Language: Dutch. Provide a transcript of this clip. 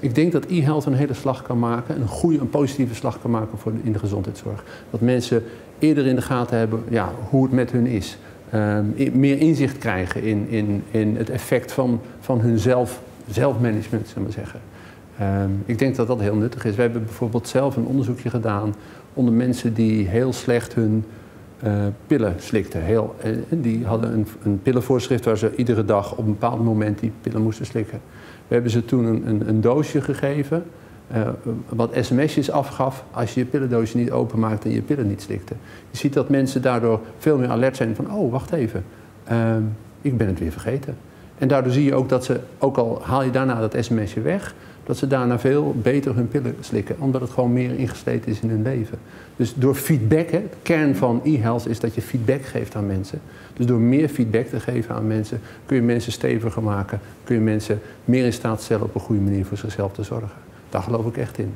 Ik denk dat e-health een hele slag kan maken, een goede, een positieve slag kan maken voor in de gezondheidszorg. Dat mensen eerder in de gaten hebben ja, hoe het met hun is. Ehm, meer inzicht krijgen in, in, in het effect van, van hun zelf, zelfmanagement, zullen we zeggen. Ehm, ik denk dat dat heel nuttig is. We hebben bijvoorbeeld zelf een onderzoekje gedaan onder mensen die heel slecht hun uh, pillen slikten. Heel, uh, die hadden een, een, pillenvoorschrift waar ze iedere dag op een bepaald moment die pillen moesten slikken. We hebben ze toen een, een, een doosje gegeven uh, wat sms'jes afgaf als je je pillendoosje niet openmaakt en je pillen niet slikte. Je ziet dat mensen daardoor veel meer alert zijn van, oh, wacht even, ik ben het weer vergeten. En daardoor zie je ook dat ze, ook al haal je daarna dat sms'je weg, dat ze daarna veel beter hun pillen slikken, omdat het gewoon meer ingesleten is in hun leven. Dus door feedback, hè, de kern van e-health is dat je feedback geeft aan mensen. Dus door meer feedback te geven aan mensen, kun je mensen steviger maken, kun je mensen meer in staat stellen op een goede manier voor zichzelf te zorgen. Daar geloof ik echt in.